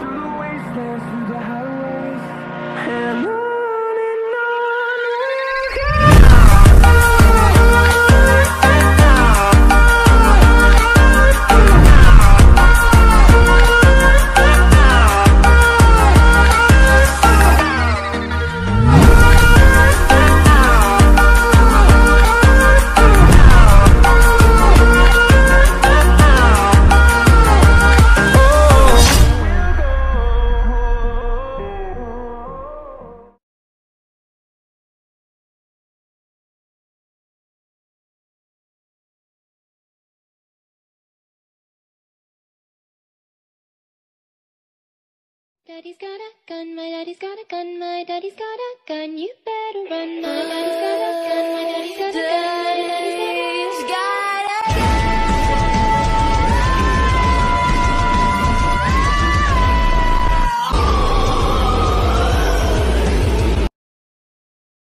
through the wastelands. Daddy's got a gun, my daddy's got a gun, my daddy's got a gun, you better run, my